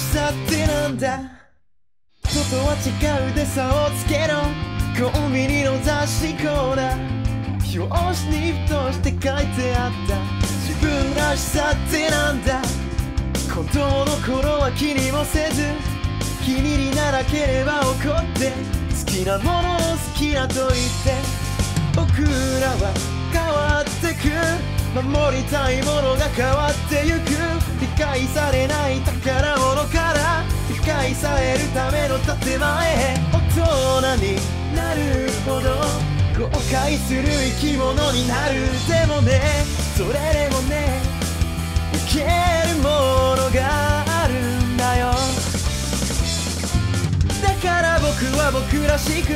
しさってなんだ。人とは違うで差をつけろ。コンビニの雑誌コーナー。表紙にふとして書いてあった。自分らしさってなんだ。本当の頃は気にもせず。君にならければ怒って。好きなものを好きだと言って。僕らは変わってく。守りたいものが変わってゆく。理解されめの建前大人になるほど。後悔する生き物になるでもね。それでもね。いけるものがあるんだよ。だから僕は僕らしく。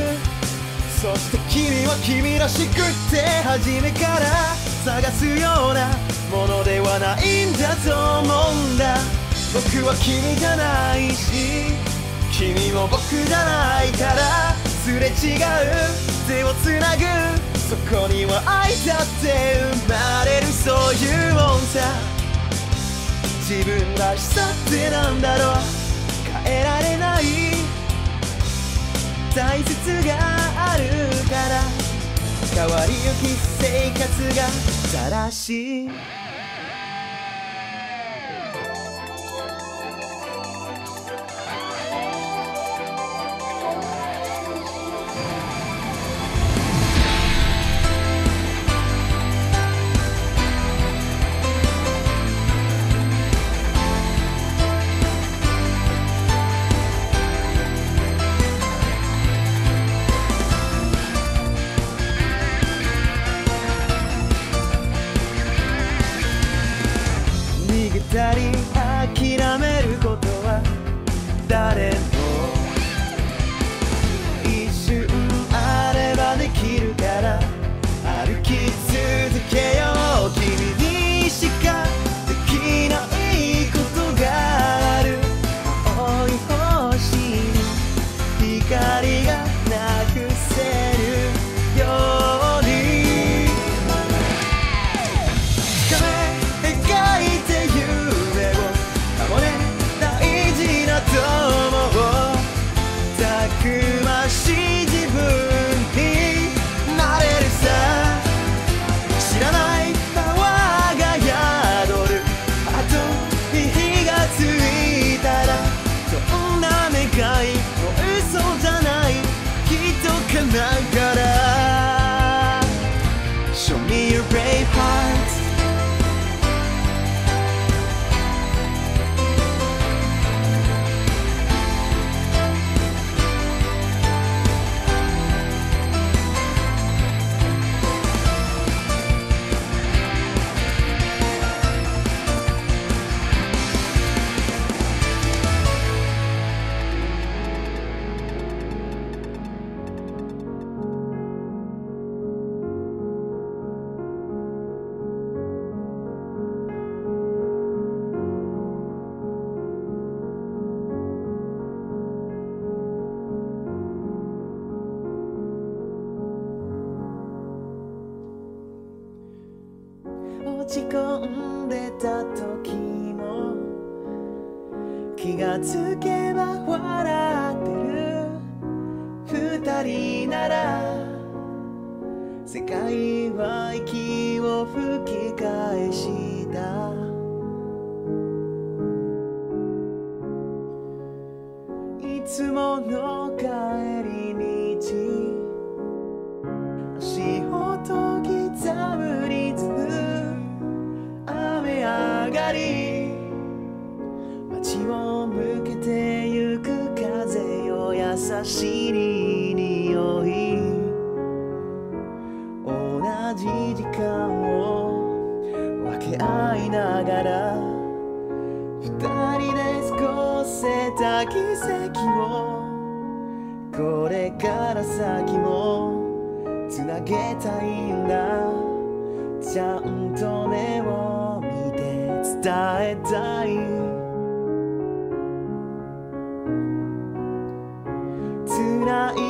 そして君は君らしくって初めから。探すようなものではないんだと思うんだ。僕は君じゃないし。君も僕じゃないからすれ違う手をつなぐそこには愛だって生まれるそういうもんさ。自分らしさってなんだろう変えられない大切があるから変わりゆき生活が正しい落ち込んでた時も気がつけば笑ってる二人なら世界は息を吹き返した。を向けてゆく風よ優しい匂い同じ時間を分け合いながら二人で過ごせた奇跡をこれから先もつなげたいんだ。ちゃんと目を見て伝えたい。つい